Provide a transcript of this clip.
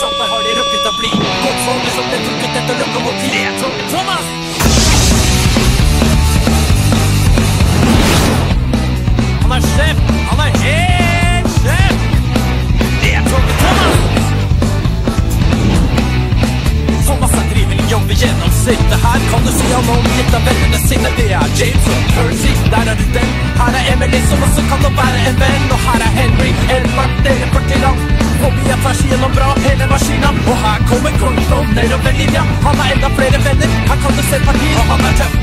Sammen har de rukket å bli Gåsholder som ble trukket etter lokomotivet. Thomas! Han er sjef! Han er helt sjef! Det er Tony Thomas! Thomas er driver jobber gjennom gjennomsnittet Her kan du si han omgitt av vennene sine Det er James Sheeran. Og her kommer Gordon nedover linja. Han har enda flere venner. Her kan du se partiet, og han er tøff.